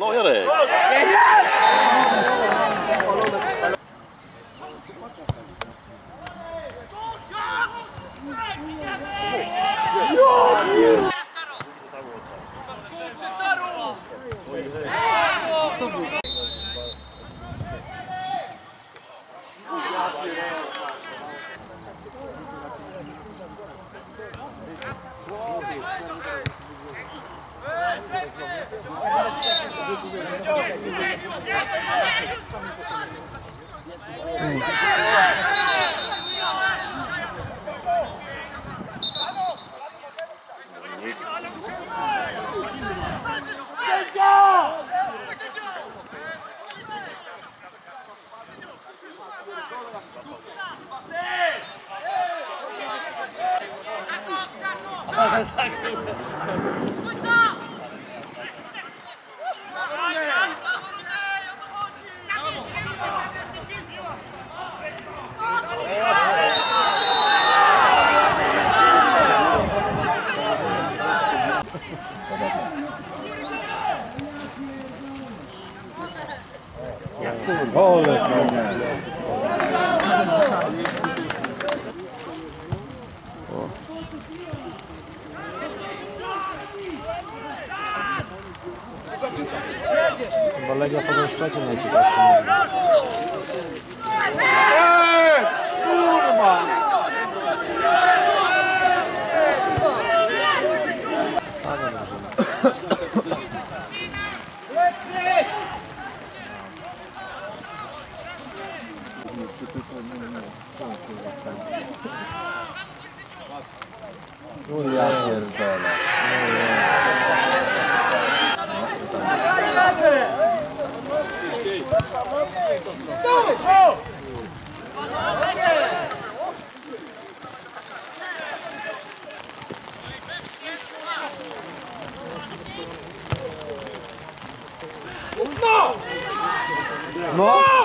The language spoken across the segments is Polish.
No, jadej. Yeah. Jarek. Chyba Legia po Szczecin najciekawszy. Ja pierdolę. No!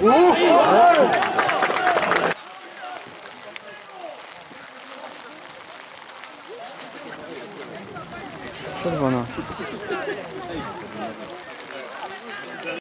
오! 셔도 많아.